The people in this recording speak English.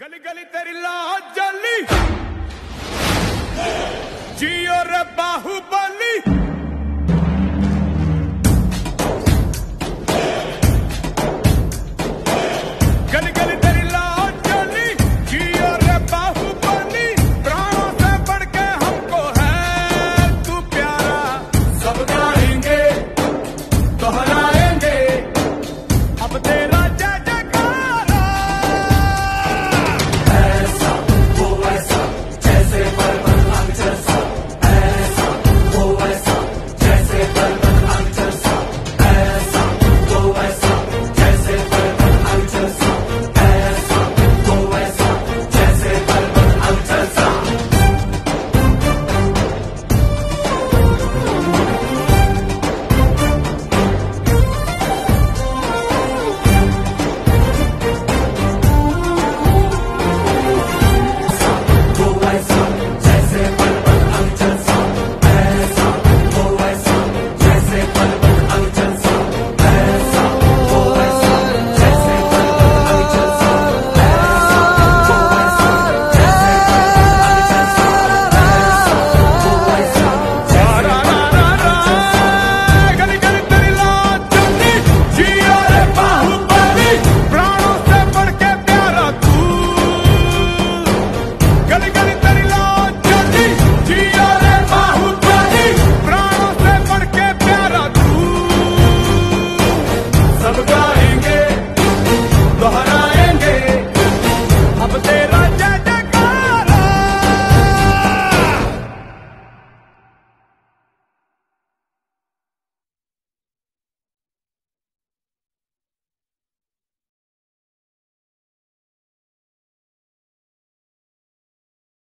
गली गली तेरी लाज जली जियो